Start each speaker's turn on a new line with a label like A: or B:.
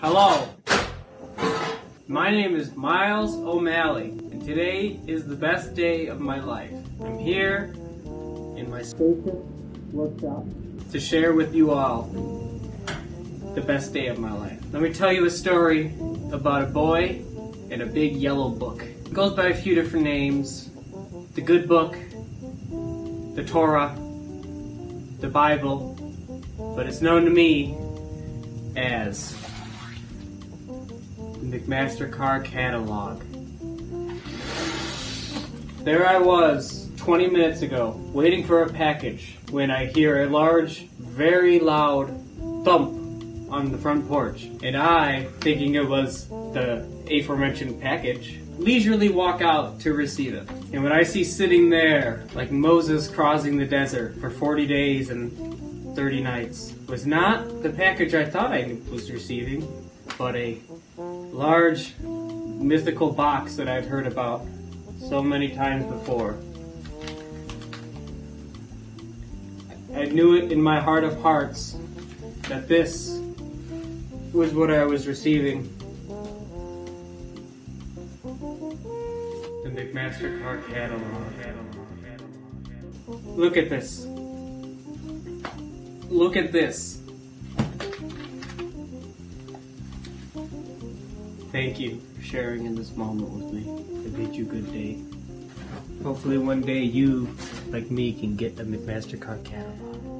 A: Hello. My name is Miles O'Malley, and today is the best day of my life. I'm here in my spacious workshop to share with you all the best day of my life. Let me tell you a story about a boy and a big yellow book. It goes by a few different names. The Good Book, the Torah, the Bible, but it's known to me as McMaster-Carr Catalog. There I was 20 minutes ago, waiting for a package, when I hear a large, very loud thump on the front porch. And I, thinking it was the aforementioned package, leisurely walk out to receive it. And what I see sitting there, like Moses crossing the desert for 40 days and 30 nights, was not the package I thought I was receiving, but a large mythical box that I've heard about so many times before. I knew it in my heart of hearts that this was what I was receiving. The McMaster-Carr catalog. Look at this. Look at this. Thank you for sharing in this moment with me. I bid you good day. Hopefully one day you, like me, can get a McMaster-Carr catalog.